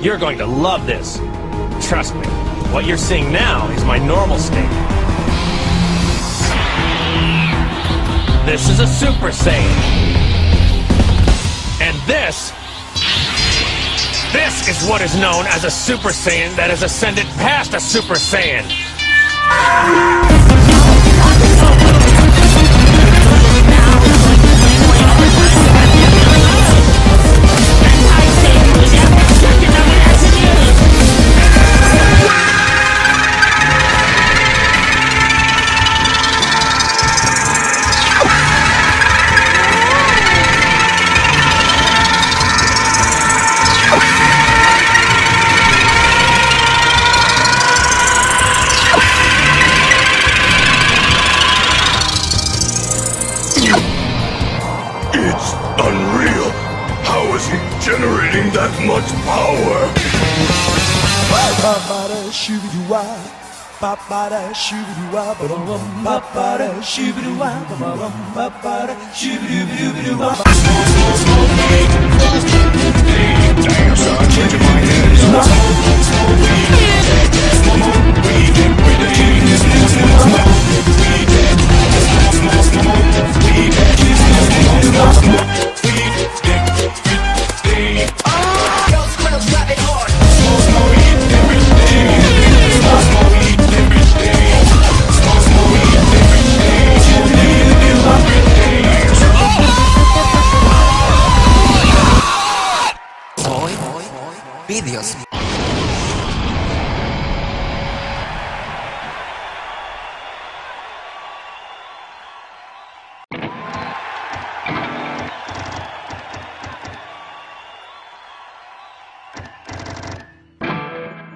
You're going to love this. Trust me. What you're seeing now is my normal state. This is a Super Saiyan. And this... This is what is known as a Super Saiyan that has ascended past a Super Saiyan. It's unreal. How is he generating that much power? Ba-ba-da, shoo-ba-doo-wah. Ba-ba-da, shoo-ba-doo-wah. Ba-bum, ba-ba-da, shoo-ba-doo-wah. Ba-bum, ba-ba-da, shoo-ba-doo-ba-doo-ba. Videos.